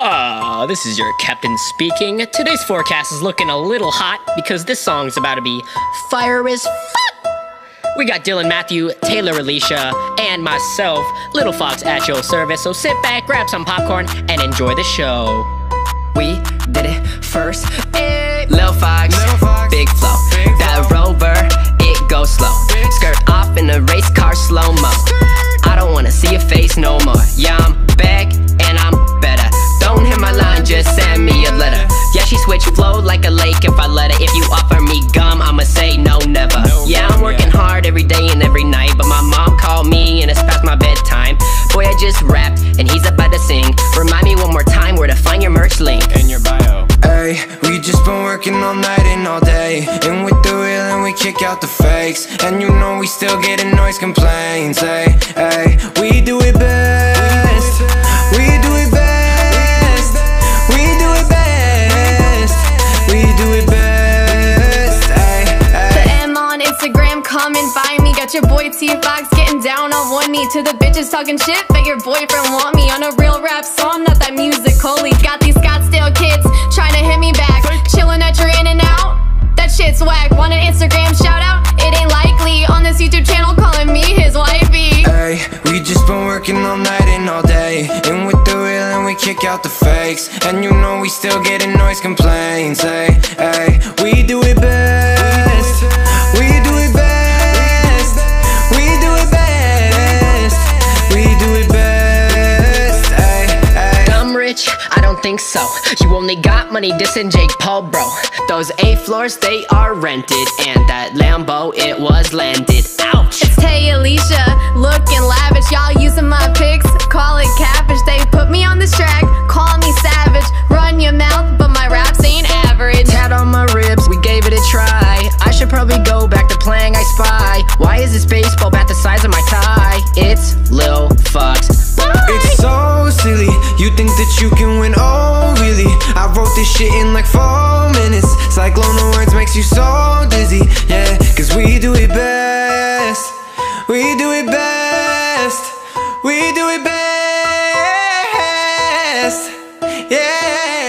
Uh, this is your captain speaking. Today's forecast is looking a little hot because this song's about to be fire as fuck. We got Dylan Mathew, Taylor Alicia, and myself, Little Fox at your service. So sit back, grab some popcorn, and enjoy the show. We did it first. Hey. Lil Fox, just rapped and he's about to sing. Remind me one more time where to find your merch link. in your bio. Hey, we just been working all night and all day And with the real and we kick out the fakes And you know we still getting noise complaints Hey, hey, we do come and find me. Got your boy T Fox getting down on one knee to the bitches talking shit. but your boyfriend want me on a real rap song, not that Musical.ly. Got these Scottsdale kids trying to hit me back, chilling at your In-N-Out. That shit's whack. Want an Instagram shout out? It ain't likely. On this YouTube channel, calling me his wifey. Ay, we just been working all night and all day And with the real and we kick out the fakes And you know we still getting noise complaints Hey, hey, we do it best think so. You only got money dissing Jake Paul, bro. Those eight floors, they are rented. And that Lambo, it was landed. Ouch! shit in like four minutes. Cyclone of words makes you so dizzy, yeah Cause we do it best. We do it best. We do it best, yeah.